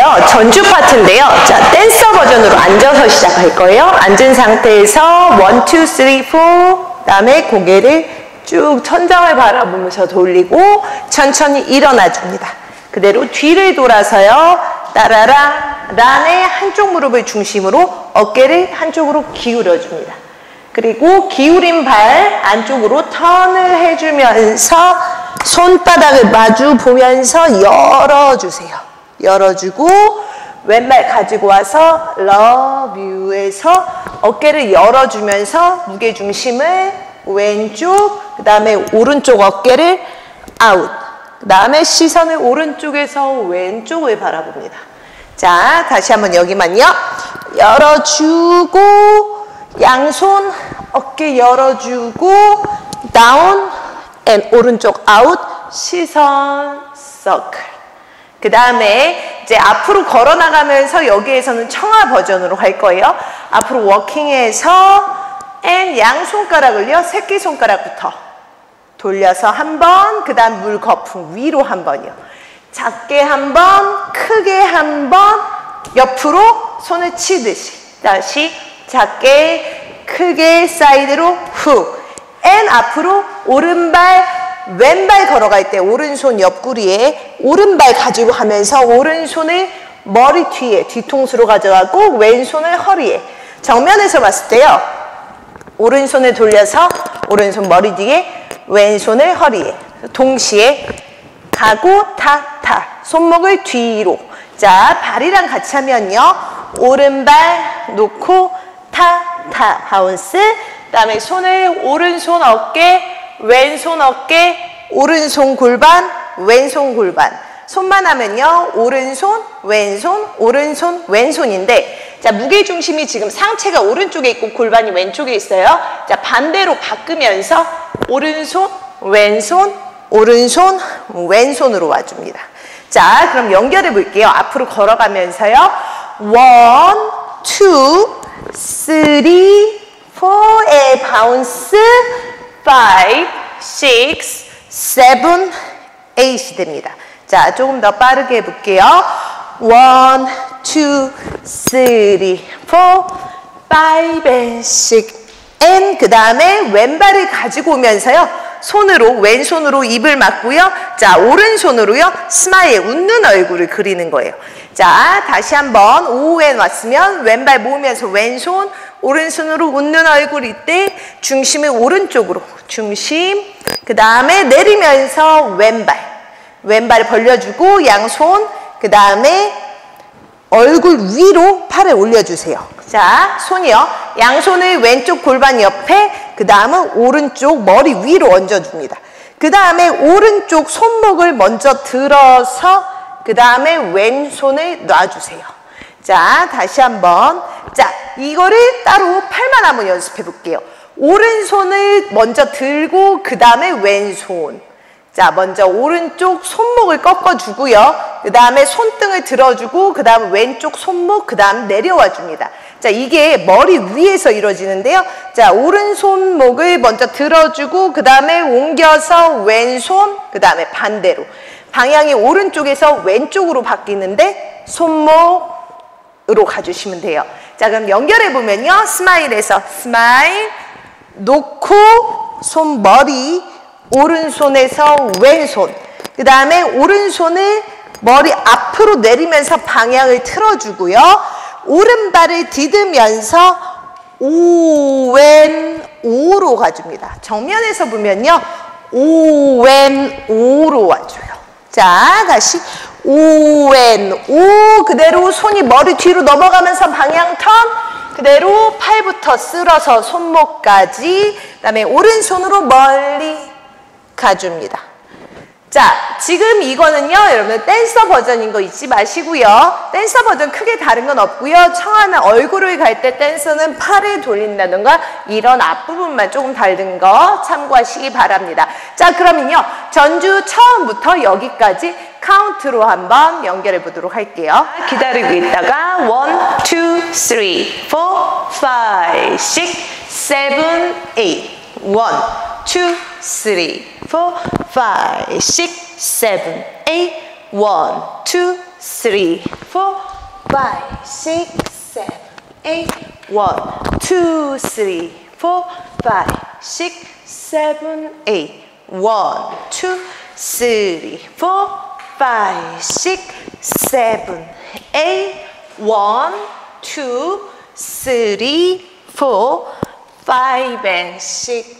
이제요. 전주 파트인데요. 자 댄서 버전으로 앉아서 시작할 거예요. 앉은 상태에서 1, 2, 3, 4 그다음에 고개를 쭉 천장을 바라보면서 돌리고 천천히 일어나 줍니다. 그대로 뒤를 돌아서요. 따라라 란의 한쪽 무릎을 중심으로 어깨를 한쪽으로 기울여 줍니다. 그리고 기울인 발 안쪽으로 턴을 해주면서 손바닥을 마주 보면서 열어주세요. 열어주고 왼발 가지고 와서 love you에서 어깨를 열어주면서 무게중심을 왼쪽 그 다음에 오른쪽 어깨를 out 그 다음에 시선을 오른쪽에서 왼쪽을 바라봅니다. 자 다시 한번 여기만요. 열어주고 양손 어깨 열어주고 다운 and 오른쪽 아웃 시선 서클 그 다음에 이제 앞으로 걸어 나가면서 여기에서는 청하 버전으로 할 거예요. 앞으로 워킹해서 and 양손가락을요 새끼손가락부터 돌려서 한 번 그 다음 물 거품 위로 한 번이요. 작게 한 번 크게 한 번 옆으로 손을 치듯이 다시 작게 크게 사이드로 훅. and 앞으로 오른발 왼발 걸어갈 때 오른손 옆구리에 오른발 가지고 하면서 오른손을 머리 뒤에 뒤통수로 가져가고 왼손을 허리에. 정면에서 봤을 때요. 오른손을 돌려서 오른손 머리 뒤에 왼손을 허리에. 동시에 가고 타타. 손목을 뒤로. 자 발이랑 같이 하면요. 오른발 놓고 타, 타, bounce. 그 다음에 손을 오른손 어깨, 왼손 어깨, 오른손 골반, 왼손 골반. 손만 하면요. 오른손, 왼손, 오른손, 왼손인데 자 무게중심이 지금 상체가 오른쪽에 있고 골반이 왼쪽에 있어요. 자 반대로 바꾸면서 오른손, 왼손, 오른손, 왼손으로 와줍니다. 자 그럼 연결해 볼게요. 앞으로 걸어가면서요. one, two, four, and bounce, five, six, seven, eight이 됩니다. 자, 조금 더 빠르게 해볼게요. one, two, three, four, five, and six, and 그 다음에 왼발을 가지고 오면서요. 손으로 왼손으로 입을 막고요. 자 오른손으로요. smile 웃는 얼굴을 그리는 거예요. 자 다시 한번 오후에 왔으면 왼발 모으면서 왼손 오른손으로 웃는 얼굴일 때 중심을 오른쪽으로 중심 그 다음에 내리면서 왼발 왼발 벌려주고 양손 그 다음에 얼굴 위로 팔을 올려주세요. 자, 손이요. 양손을 왼쪽 골반 옆에, 그 다음은 오른쪽 머리 위로 얹어줍니다. 그 다음에 오른쪽 손목을 먼저 들어서, 그 다음에 왼손을 놔주세요. 자, 다시 한번. 자, 이거를 따로 팔만 한번 연습해 볼게요. 오른손을 먼저 들고, 그 다음에 왼손. 자, 먼저 오른쪽 손목을 꺾어주고요. 그 다음에 손등을 들어주고, 그 다음 왼쪽 손목, 그 다음 내려와 줍니다. 자, 이게 머리 위에서 이루어지는데요. 자, 오른손목을 먼저 들어주고, 그 다음에 옮겨서 왼손, 그 다음에 반대로. 방향이 오른쪽에서 왼쪽으로 바뀌는데, 손목으로 가주시면 돼요. 자, 그럼 연결해 보면요. smile에서 smile, 놓고, 손머리, 오른손에서 왼손 그 다음에 오른손을 머리 앞으로 내리면서 방향을 틀어주고요. 오른발을 디디면서 오왼 오로 가줍니다. 정면에서 보면요. 오왼 오로 와줘요. 자 다시. 오왼 오 그대로 손이 머리 뒤로 넘어가면서 방향 턴. 그대로 팔부터 쓸어서 손목까지. 그 다음에 오른손으로 멀리 가줍니다. 자, 지금 이거는요, 여러분 댄서 버전인 거 잊지 마시고요. 댄서 버전 크게 다른 건 없고요. 청하는 얼굴을 갈 때 댄서는 팔을 돌린다든가 이런 앞부분만 조금 다른 거 참고하시기 바랍니다. 자, 그러면요. 전주 처음부터 여기까지 카운트로 한번 연결해 보도록 할게요. 기다리고 있다가 1, 2, 3, 4, 5, 6, 7, 8 1, 2, 3, four, five, six, seven, eight. One, two, three, four, five, six, seven, eight. One, two, three, four, five, six, seven, eight. One, two, three, four, five, six, seven, eight. One, two, three, four, five, and six,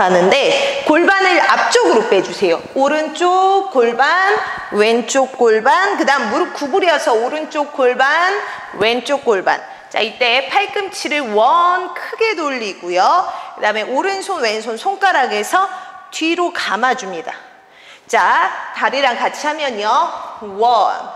걸어가는데 골반을 앞쪽으로 빼주세요. 오른쪽 골반, 왼쪽 골반, 그 다음 무릎 구부려서 오른쪽 골반, 왼쪽 골반. 자, 이때 팔꿈치를 원 크게 돌리고요. 그 다음에 오른손, 왼손 손가락에서 뒤로 감아줍니다. 자, 다리랑 같이 하면요. one,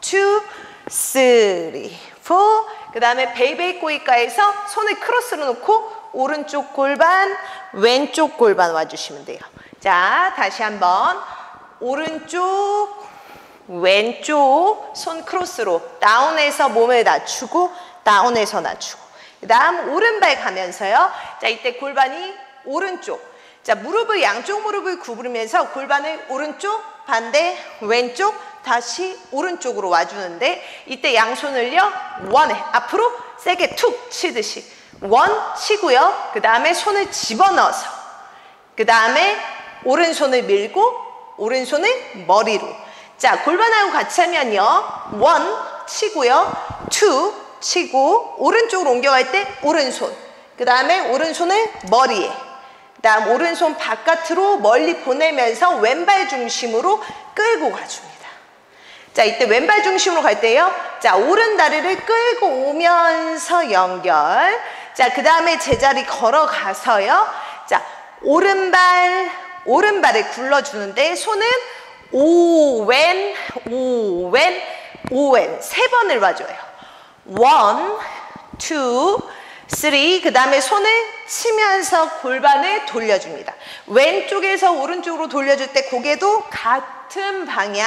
two, three, four. 그 다음에 baby 꼬이가에서 손을 크로스로 놓고 오른쪽 골반, 왼쪽 골반 와주시면 돼요. 자, 다시 한번 오른쪽, 왼쪽 손 크로스로 다운해서 몸을 낮추고 다운해서 낮추고 그 다음 오른발 가면서요. 자, 이때 골반이 오른쪽 자, 무릎을 양쪽 무릎을 구부리면서 골반을 오른쪽, 반대, 왼쪽, 다시 오른쪽으로 와주는데 이때 양손을요 원에 앞으로 세게 툭 치듯이 one 치고요. 그 다음에 손을 집어넣어서 그 다음에 오른손을 밀고 오른손을 머리로 자 골반하고 같이 하면요 one 치고요 two 치고 오른쪽으로 옮겨갈 때 오른손 그 다음에 오른손을 머리에 다음 오른손 바깥으로 멀리 보내면서 왼발 중심으로 끌고 가줍니다. 자, 이때 왼발 중심으로 갈 때요. 자, 오른 다리를 끌고 오면서 연결. 자, 그 다음에 제자리 걸어가서요. 자, 오른발, 오른발을 굴러주는데 손은 오 왼, 오 왼, 오 왼 세 번을 와줘요. one, two, three, 그 다음에 손을 치면서 골반을 돌려줍니다. 왼쪽에서 오른쪽으로 돌려줄 때 고개도 같은 방향,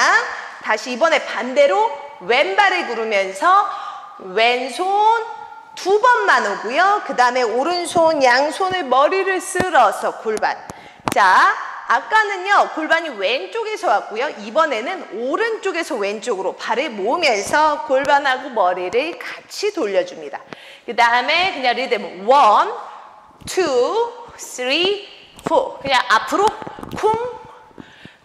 다시 이번에 반대로 왼발을 구르면서 왼손 두 번만 오고요. 그 다음에 오른손, 양손을 머리를 쓸어서 골반. 자, 아까는요, 골반이 왼쪽에서 왔고요. 이번에는 오른쪽에서 왼쪽으로 발을 모으면서 골반하고 머리를 같이 돌려줍니다. 그 다음에 그냥 리듬 one, two, three, four. 그냥 앞으로 쿵,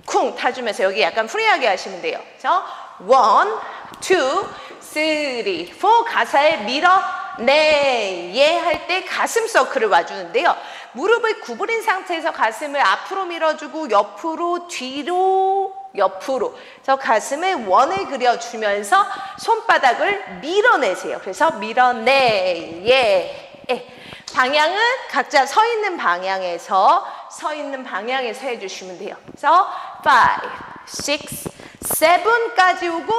쿵 타주면서 여기 약간 프리하게 하시면 돼요. 그래서 one, two, three, four. 가사에 밀어내, yeah 할 때 가슴 서클을 와주는데요. 무릎을 구부린 상태에서 가슴을 앞으로 밀어주고 옆으로 뒤로 옆으로 자 가슴에 원을 그려주면서 손바닥을 밀어내세요. 그래서 밀어내 yeah, yeah. 방향은 각자 서 있는 방향에서 서 있는 방향에서 해주시면 돼요. 그래서 5, 6, 7까지 오고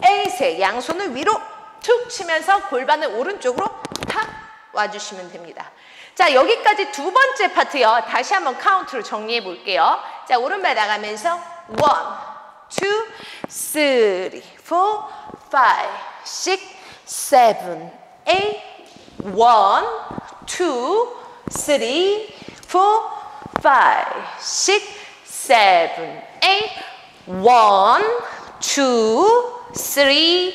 8에 양손을 위로 툭 치면서 골반을 오른쪽으로 탁 와주시면 됩니다. 자, 여기까지 두 번째 파트요. 다시 한번 카운트로 정리해 볼게요. 자, 오른발 나가면서 1, 2, 3, 4, 5, 6, 7, 8, 1, one, two, three, four, five, six, seven, eight. One, two, three,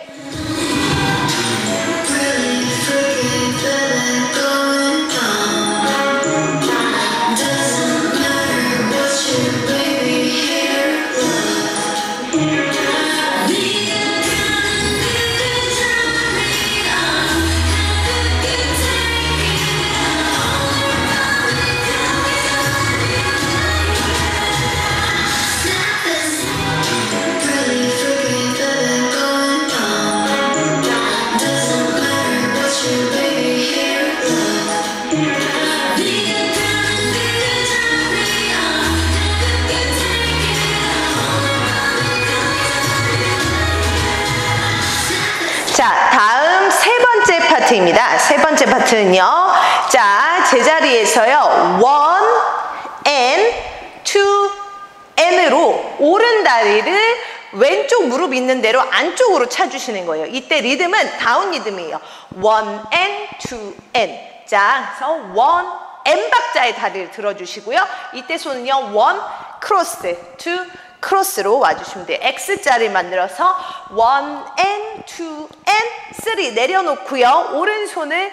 파트입니다. 세 번째 파트는요. 자, 제자리에서요. one and two and으로 오른 다리를 왼쪽 무릎 있는 대로 안쪽으로 차주시는 거예요. 이때 리듬은 다운 리듬이에요. one and two and. 자, 그래서 one and 박자에 다리를 들어주시고요. 이때 손은요. one 크로스, two 크로스로 와주시면 돼요. X자를 만들어서 one and two and three 내려놓고요. 오른손을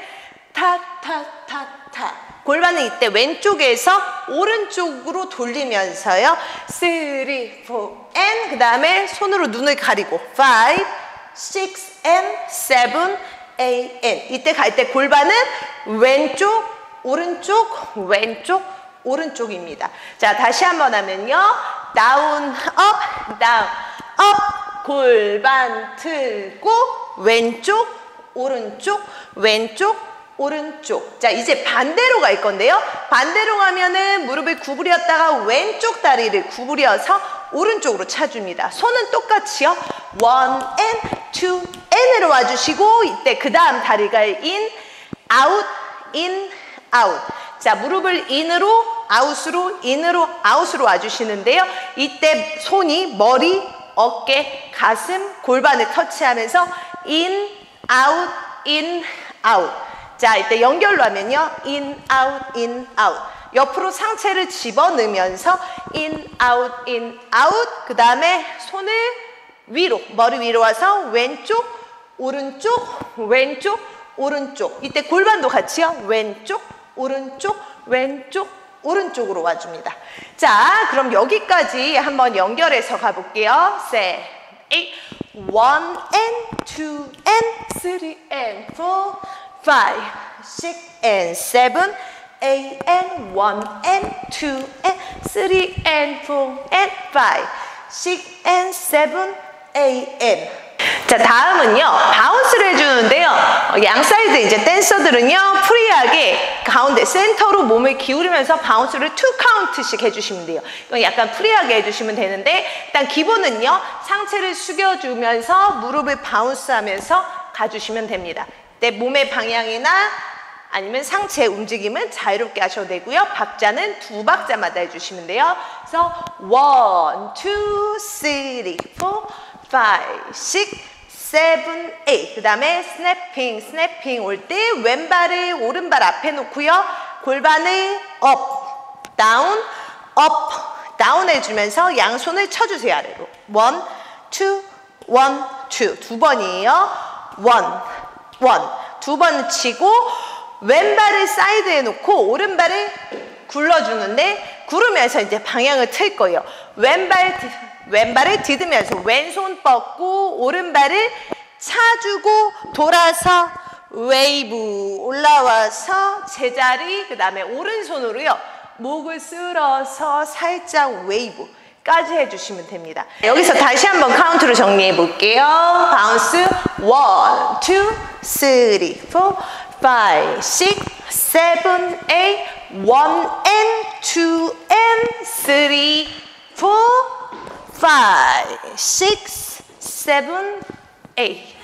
타타타타 골반은 이때 왼쪽에서 오른쪽으로 돌리면서요. three, four and 그 다음에 손으로 눈을 가리고 five, six and seven, eight and 이때 갈 때 골반은 왼쪽, 오른쪽, 왼쪽, 오른쪽입니다. 자, 다시 한번 하면요. down, up, down, up, 골반 틀고 왼쪽, 오른쪽, 왼쪽, 오른쪽. 자, 이제 반대로 갈 건데요. 반대로 가면은 무릎을 구부렸다가 왼쪽 다리를 구부려서 오른쪽으로 차줍니다. 손은 똑같이요. one and two and으로 와주시고 이때 그 다음 다리가 in, out, in, out. 자, 무릎을 인으로, 아웃으로, 인으로, 아웃으로 와주시는데요. 이때 손이 머리, 어깨, 가슴, 골반을 터치하면서 in, out, in, out. 자, 이때 연결로 하면요. in, out, in, out. 옆으로 상체를 집어넣으면서 in, out, in, out. 그 다음에 손을 위로, 머리 위로 와서 왼쪽, 오른쪽, 왼쪽, 오른쪽. 이때 골반도 같이요. 왼쪽, 오른쪽, 왼쪽, 오른쪽으로 와줍니다. 자, 그럼 여기까지 한번 연결해서 가볼게요. 셋, eight, one and two and three and four, five, six and seven, eight and one and two and three and four and five, six and seven, eight and 자 다음은요 바운스를 해주는데요 어, 양 사이드 이제 댄서들은요 프리하게 가운데 센터로 몸을 기울이면서 바운스를 투 카운트씩 해주시면 돼요 이건 약간 프리하게 해주시면 되는데 일단 기본은요 상체를 숙여주면서 무릎을 바운스하면서 가주시면 됩니다 내 몸의 방향이나 아니면 상체 움직임은 자유롭게 하셔도 되고요. 박자는 두 박자마다 해주시면 돼요. 그래서 one, two, three, four, five, six, seven, eight. 그 다음에 snapping, snapping 올 때 왼발을 오른발 앞에 놓고요. 골반을 up, down, up, down 해주면서 양손을 쳐주세요. 아래로. one, two, one, two. 두 번이에요. one, one. 두번 치고 왼발을 사이드에 놓고 오른발을 굴러주는데 구르면서 이제 방향을 틀 거예요. 왼발, 왼발을 디디면서 왼손 뻗고 오른발을 차주고 돌아서 웨이브 올라와서 제자리 그 다음에 오른손으로요. 목을 쓸어서 살짝 웨이브 까지 해주시면 됩니다. 여기서 다시 한번 카운트로 정리해 볼게요. 바운스 1, 2, 3, 4, 5, 6, 7, 8, one and two and three, four, five, six, seven, eight.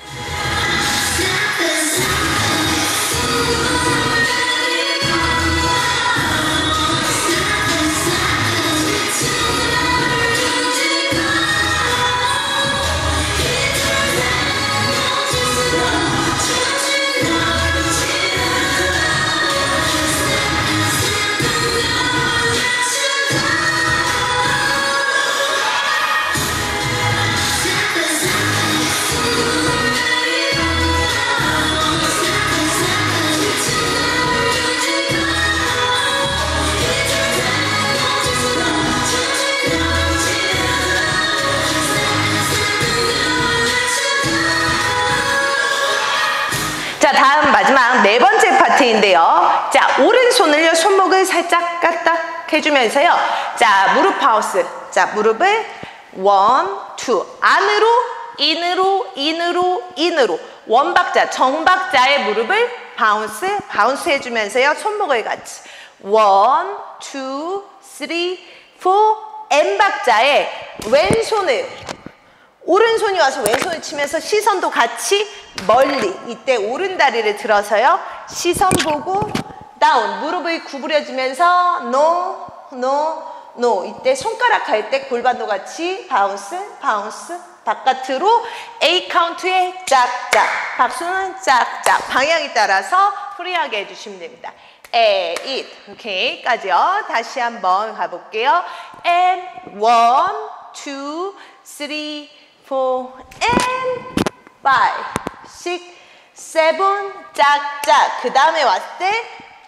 똑같은데요. 자, 오른손을요, 손목을 살짝 까딱 해주면서요. 자, 무릎 바운스. 자, 무릎을 one, two. 안으로, in으로, in으로, in으로. one박자, 정박자에 무릎을 바운스, 바운스 해주면서요. 손목을 같이. one, two, three, four, and박자에 왼손을 오른손이 와서 왼손을 치면서 시선도 같이 멀리 이때 오른 다리를 들어서요. 시선 보고 다운 무릎을 구부려주면서 no no no. 이때 손가락 할 때 골반도 같이 바운스 바운스. 바깥으로 eight 카운트에 짝짝. 박수는 짝짝. 방향에 따라서 프리하게 해주시면 됩니다. eight. 오케이. 까지요. 다시 한번 가볼게요. And one, two, three, four, and five, six, seven, 짝짝. 그 다음에 왔을 때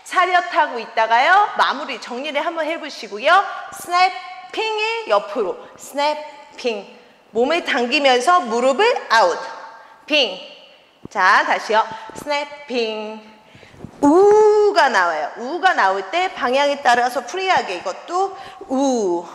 차렷하고 있다가요. 마무리 정리를 한번 해보시고요. snapping의 옆으로 snapping. 몸을 당기면서 무릎을 아웃. ping. 자, 다시요. snapping. 우가 나와요. 우가 나올 때 방향에 따라서 free하게 이것도 우,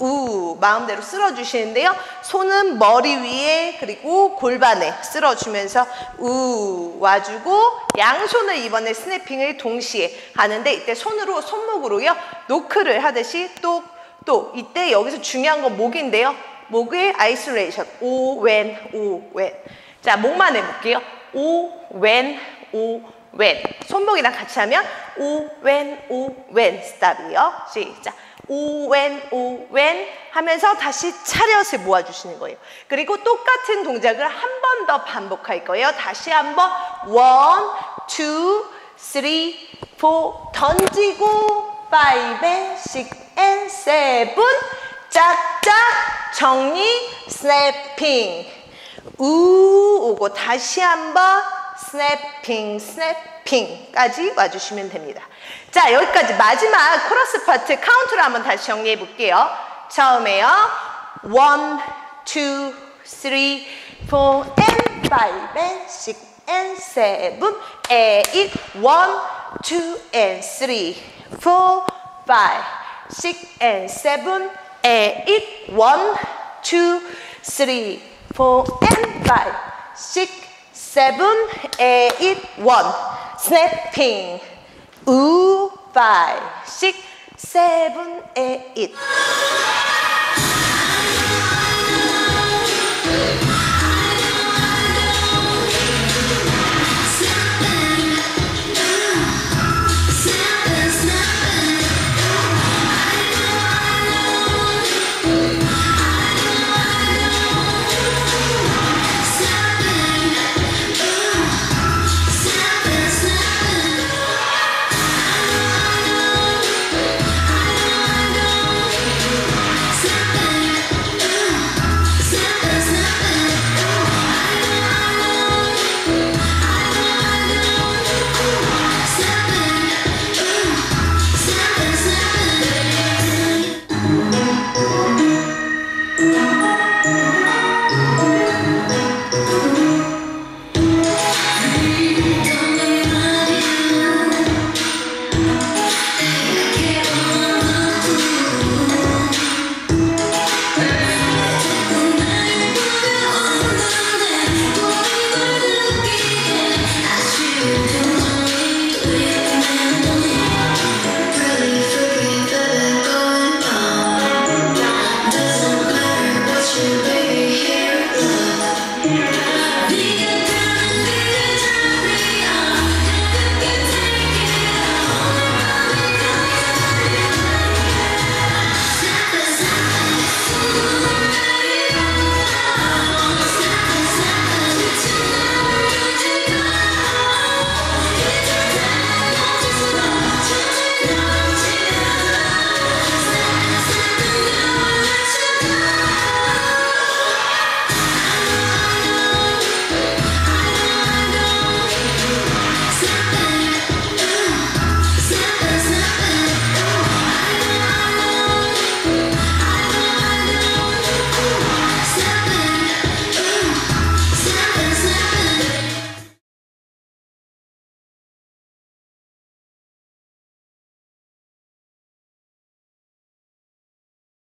우 마음대로 쓸어 주시는데요. 손은 머리 위에 그리고 골반에 쓸어 주면서 우 와주고 양손을 이번에 snapping을 동시에 하는데 이때 손으로 손목으로요. 노크를 하듯이 또 또 이때 여기서 중요한 건 목인데요. 목의 isolation 오, 왼, 오, 왼. 자, 목만 해볼게요. 오, 왼, 오, 왼. 손목이랑 같이 하면 오, 왼, 오, 왼 stop이요. 시작. 오, 왼, 오, 왼 하면서 다시 차렷을 모아주시는 거예요. 그리고 똑같은 동작을 한 번 더 반복할 거예요. 다시 한번 one, two, three, four 던지고 five and six and seven 짝짝 정리 snapping 우 오고 다시 한번 스냅핑 스냅 핑까지 와주시면 됩니다. 자 여기까지 마지막 코러스 파트 카운트로 한번 다시 정리해 볼게요. 처음에요. One, two, three, four, and five, and six, and seven, eight, one, two, and three, four, five, six, and seven, eight, one, two, three, four, and five, six, seven, eight, one. snapping. 우, 5, 6, 7, 8.